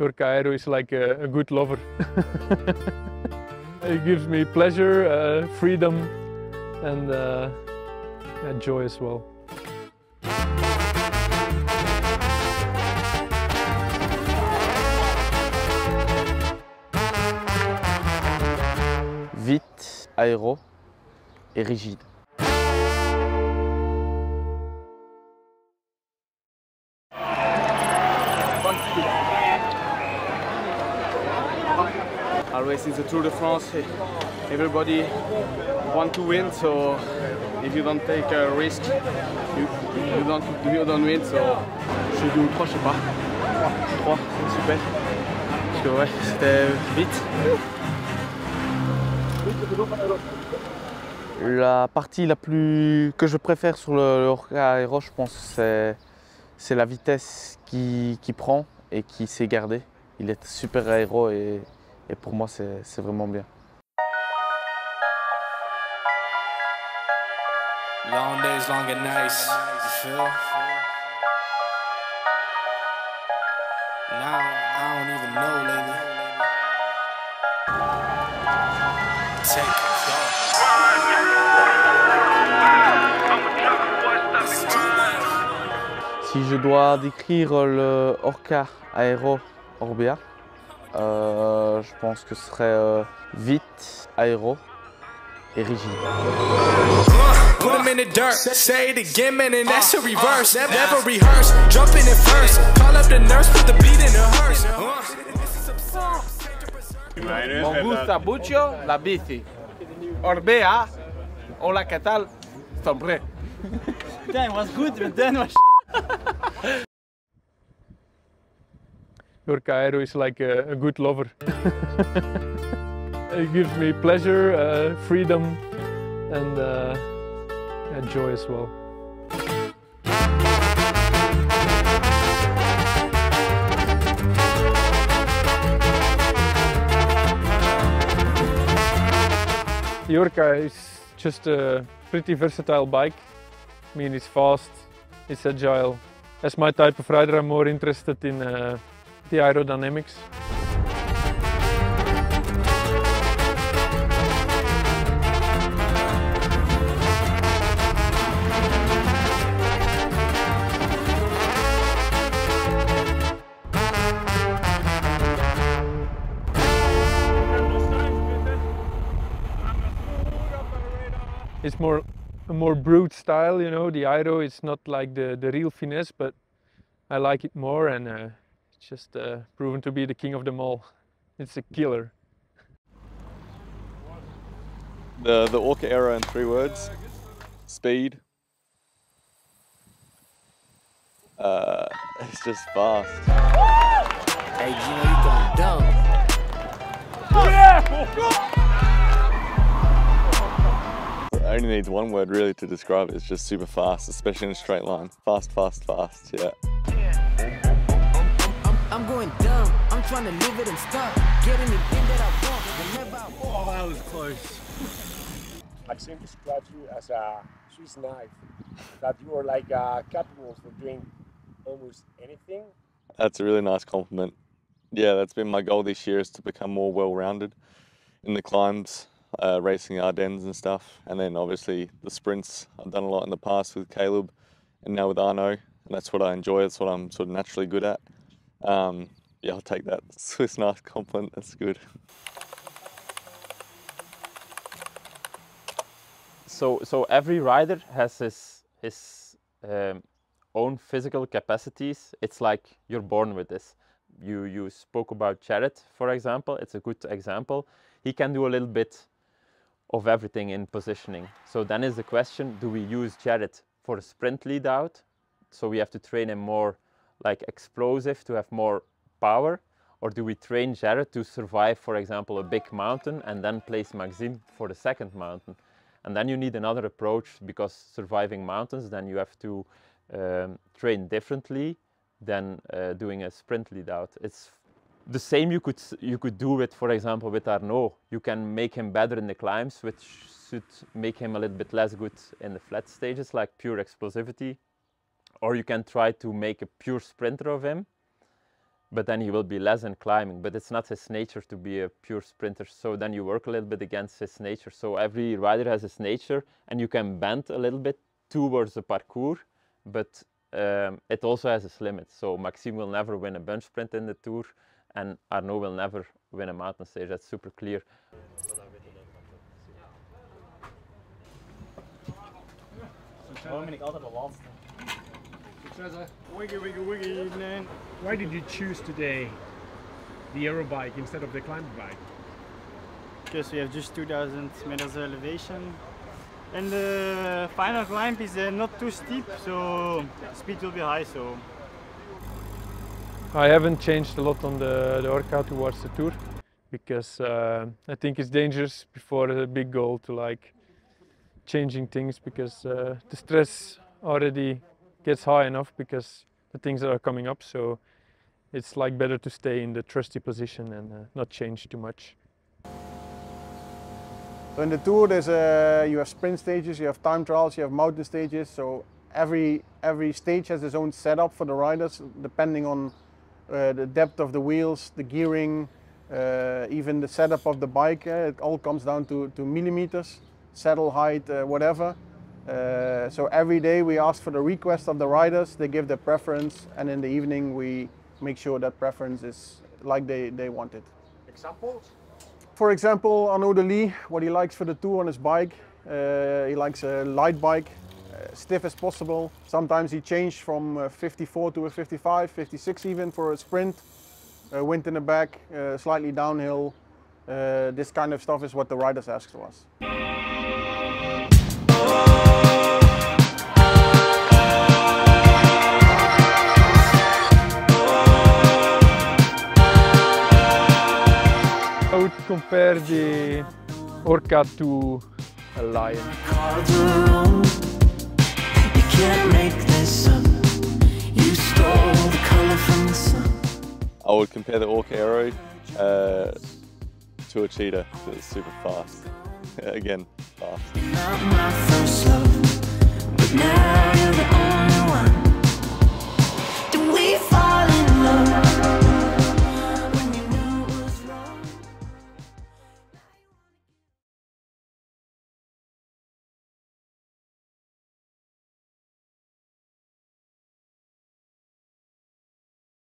Orca Aero is like a, a good lover. it gives me pleasure, uh, freedom and uh, yeah, joy as well. Vite, aéro et rigide. Always in the Tour de France, everybody want to win, so if you don't take a risk, you, you don't you don't win. So je suis ou trois, je sais pas. Trois, c'est super. Parce que ouais, c'était vite. La partie la plus que je préfère sur le, le Orca Aero, je pense, c'est la vitesse qui, qui prend et qui sait garder. Il est super aéro et, et pour moi, c'est vraiment bien. Long days, long and nights. You feel? Now I don't even know, lady. Take it, go. Si je dois décrire le Orca Aero Orbea, je pense que ce serait euh, vite, aéro et rigide. Put him in the dirt. Say it again, man, and that's a reverse. Never rehearse. Jumping in first. Call up the nurse, put the beat in her hearse. Me gusta mucho la bici. Orbea, hola, ¿qué tal? Sombré. Damn, was goed, but then was Orca Aero is like a, a good lover. it gives me pleasure, uh, freedom and uh, yeah, joy as well. Jorka is just a pretty versatile bike. I mean, it's fast, it's agile. As my type of rider, I'm more interested in uh, the aerodynamics. It's more a more brute style, you know. The Aero is not like the, the real finesse, but I like it more and uh, just uh, proven to be the king of them all. It's a killer. The the Orca Aero in three words: speed. Uh, it's just fast. Hey, Gino, you going dumb. It only needs one word really to describe it. It's just super fast, especially in a straight line. Fast, fast, fast. Yeah. I'm going dumb. I'm trying to live it and stop. Get anything that I want. Whenever I want. Oh, that was close. Maxime describes you as a Swiss knife, that you are like uh, capable for doing almost anything. That's a really nice compliment. Yeah, that's been my goal this year is to become more well-rounded in the climbs, uh, racing Ardennes and stuff, and then obviously the sprints. I've done a lot in the past with Caleb, and now with Arnaud, and that's what I enjoy. That's what I'm sort of naturally good at. Um, yeah, I'll take that Swiss knife compliment. That's good. so so every rider has his his um, own physical capacities. It's like you're born with this. You you spoke about Jarrad, for example. It's a good example. He can do a little bit of everything in positioning. So then is the question: Do we use Jarrad for a sprint lead out? So we have to train him more like explosive to have more power, or do we train Jarrad to survive, for example, a big mountain and then place Maxime for the second mountain? And then you need another approach because surviving mountains, then you have to um, train differently than uh, doing a sprint lead out. It's the same you could you could do with, for example, with Arnaud. You can make him better in the climbs, which should make him a little bit less good in the flat stages, like pure explosivity. Or you can try to make a pure sprinter of him, but then he will be less in climbing. But it's not his nature to be a pure sprinter. So then you work a little bit against his nature. So every rider has his nature, and you can bend a little bit towards the parcours, but um, it also has its limits. So Maxime will never win a bunch sprint in the Tour, and Arnaud will never win a mountain stage. That's super clear. Dominic altijd de laatste. Wiggy, wiggy, wiggy evening. Why did you choose today the aero bike instead of the climber bike? Because we have just 2000 meters elevation. And the final climb is uh, not too steep, so speed will be high. So I haven't changed a lot on the, the Orca towards the Tour because uh, I think it's dangerous before a big goal to like changing things because uh, the stress already gets high enough because the things that are coming up so it's like better to stay in the trusty position and uh, not change too much. So in the tour, there's a, you have sprint stages, you have time trials, you have mountain stages. So every every stage has its own setup for the riders, depending on uh, the depth of the wheels, the gearing, uh, even the setup of the bike. Uh, it all comes down to, to millimeters, saddle height, uh, whatever. Uh, so every day we ask for the request of the riders, they give their preference, and in the evening we make sure that preference is like they, they want it. Examples? For example, Arnaud de Lie, what he likes for the tour on his bike, uh, he likes a light bike, uh, stiff as possible. Sometimes he changed from a 54 to a 55, 56 even for a sprint. Uh, wind in the back, uh, slightly downhill. Uh, this kind of stuff is what the riders ask of us. Compare the Orca to a lion. cards are wrong. You can't make this up. You stole the color from the sun. I would compare the Orca Aero uh, to a cheetah it's super fast. Again, fast.